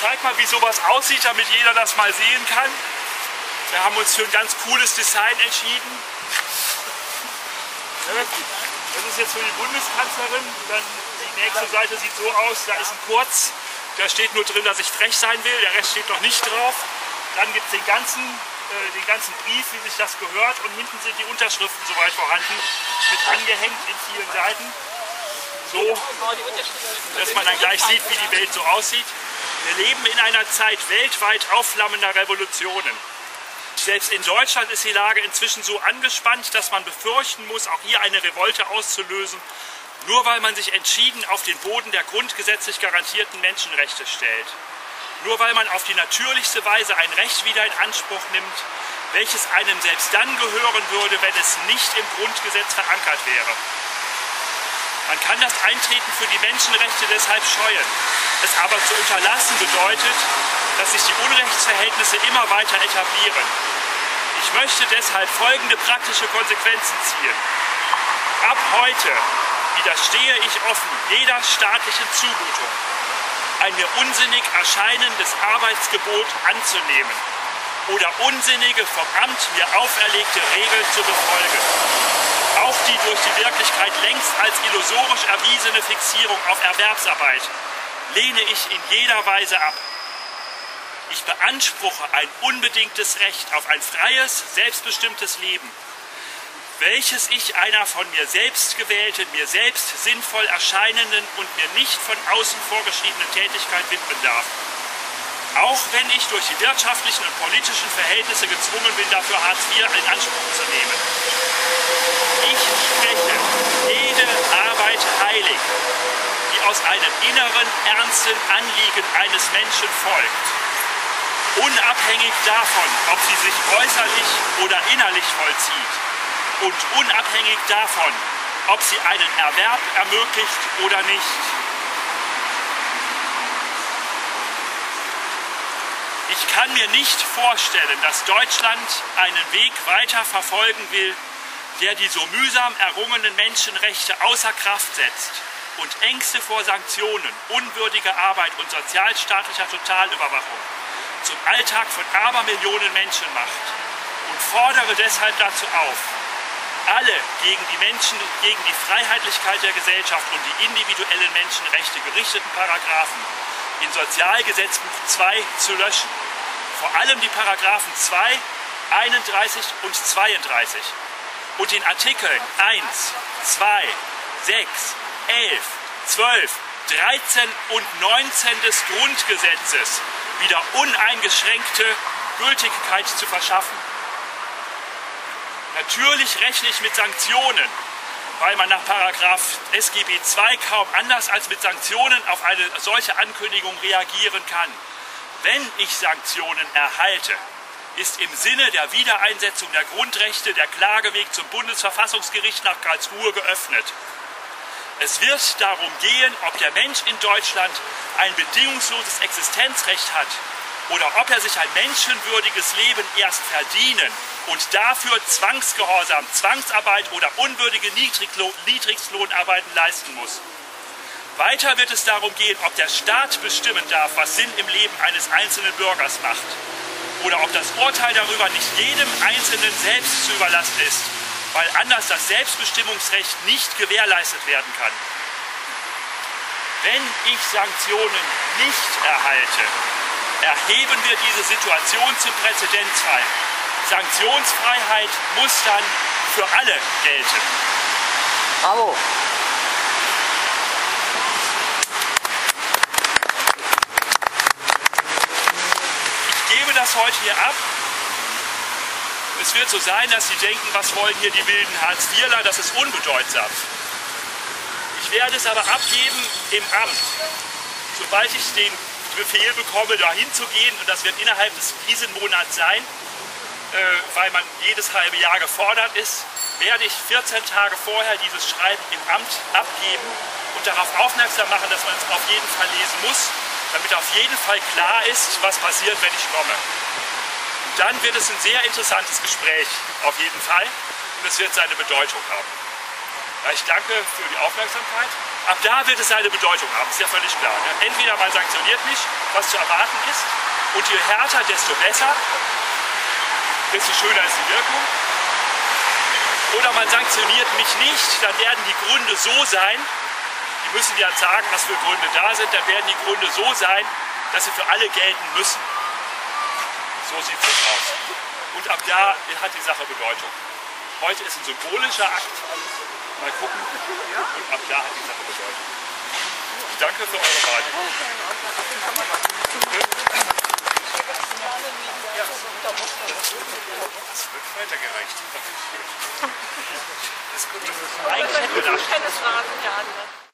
zeige mal, wie sowas aussieht, damit jeder das mal sehen kann. Wir haben uns für ein ganz cooles Design entschieden. Das ist jetzt für die Bundeskanzlerin. Dann die nächste Seite sieht so aus, da ist ein Kurz. Da steht nur drin, dass ich frech sein will. Der Rest steht noch nicht drauf. Dann gibt es den ganzen, äh, den ganzen Brief, wie sich das gehört. Und hinten sind die Unterschriften soweit vorhanden, mit angehängt in vielen Seiten. So, dass man dann gleich sieht, wie die Welt so aussieht. Wir leben in einer Zeit weltweit aufflammender Revolutionen. Selbst in Deutschland ist die Lage inzwischen so angespannt, dass man befürchten muss, auch hier eine Revolte auszulösen, nur weil man sich entschieden auf den Boden der grundgesetzlich garantierten Menschenrechte stellt. Nur weil man auf die natürlichste Weise ein Recht wieder in Anspruch nimmt, welches einem selbst dann gehören würde, wenn es nicht im Grundgesetz verankert wäre. Man kann das Eintreten für die Menschenrechte deshalb scheuen. Es aber zu unterlassen bedeutet, dass sich die Unrechtsverhältnisse immer weiter etablieren. Ich möchte deshalb folgende praktische Konsequenzen ziehen. Ab heute widerstehe ich offen jeder staatlichen Zumutung, ein mir unsinnig erscheinendes Arbeitsgebot anzunehmen oder unsinnige vom Amt mir auferlegte Regeln zu befolgen. Auch die durch die Wirklichkeit längst als illusorisch erwiesene Fixierung auf Erwerbsarbeit lehne ich in jeder Weise ab. Ich beanspruche ein unbedingtes Recht auf ein freies, selbstbestimmtes Leben, welches ich einer von mir selbst gewählten, mir selbst sinnvoll erscheinenden und mir nicht von außen vorgeschriebenen Tätigkeit widmen darf. Auch wenn ich durch die wirtschaftlichen und politischen Verhältnisse gezwungen bin, dafür Hartz IV in Anspruch zu nehmen. Ich spreche jede Arbeit heilig, die aus einem inneren, ernsten Anliegen eines Menschen folgt unabhängig davon, ob sie sich äußerlich oder innerlich vollzieht und unabhängig davon, ob sie einen Erwerb ermöglicht oder nicht. Ich kann mir nicht vorstellen, dass Deutschland einen Weg weiter verfolgen will, der die so mühsam errungenen Menschenrechte außer Kraft setzt und Ängste vor Sanktionen, unwürdiger Arbeit und sozialstaatlicher Totalüberwachung zum Alltag von Abermillionen Menschen macht und fordere deshalb dazu auf, alle gegen die Menschen, gegen die Freiheitlichkeit der Gesellschaft und die individuellen Menschenrechte gerichteten Paragraphen in Sozialgesetzbuch 2 zu löschen. Vor allem die Paragraphen 2, 31 und 32 und den Artikeln 1, 2, 6, 11, 12, 13 und 19 des Grundgesetzes wieder uneingeschränkte Gültigkeit zu verschaffen. Natürlich rechne ich mit Sanktionen, weil man nach Paragraph SGB II kaum anders als mit Sanktionen auf eine solche Ankündigung reagieren kann. Wenn ich Sanktionen erhalte, ist im Sinne der Wiedereinsetzung der Grundrechte der Klageweg zum Bundesverfassungsgericht nach Karlsruhe geöffnet. Es wird darum gehen, ob der Mensch in Deutschland ein bedingungsloses Existenzrecht hat oder ob er sich ein menschenwürdiges Leben erst verdienen und dafür Zwangsgehorsam, Zwangsarbeit oder unwürdige Niedriglohnarbeiten leisten muss. Weiter wird es darum gehen, ob der Staat bestimmen darf, was Sinn im Leben eines einzelnen Bürgers macht oder ob das Urteil darüber nicht jedem Einzelnen selbst zu überlassen ist weil anders das Selbstbestimmungsrecht nicht gewährleistet werden kann. Wenn ich Sanktionen nicht erhalte, erheben wir diese Situation zum Präzedenzfall. Sanktionsfreiheit muss dann für alle gelten. Bravo. Ich gebe das heute hier ab. Es wird so sein, dass sie denken, was wollen hier die wilden Hartz-IVler, das ist unbedeutsam. Ich werde es aber abgeben im Amt, sobald ich den Befehl bekomme, dahin zu gehen, und das wird innerhalb des diesen Monats sein, äh, weil man jedes halbe Jahr gefordert ist, werde ich 14 Tage vorher dieses Schreiben im Amt abgeben und darauf aufmerksam machen, dass man es auf jeden Fall lesen muss, damit auf jeden Fall klar ist, was passiert, wenn ich komme dann wird es ein sehr interessantes Gespräch, auf jeden Fall. Und es wird seine Bedeutung haben. Ich danke für die Aufmerksamkeit. Ab da wird es seine Bedeutung haben, ist ja völlig klar. Ne? Entweder man sanktioniert mich, was zu erwarten ist, und je härter, desto besser, desto schöner ist die Wirkung. Oder man sanktioniert mich nicht, dann werden die Gründe so sein, müssen ja sagen, was für Gründe da sind, dann werden die Gründe so sein, dass sie für alle gelten müssen. So sieht es aus. Und ab da hat die Sache Bedeutung. Heute ist ein symbolischer Akt. Mal gucken. Und ab da hat die Sache Bedeutung. Danke für eure Wahrnehmung. Das wird weitergereicht. Das ist gut. Eigentlich Keine Fragen, ja.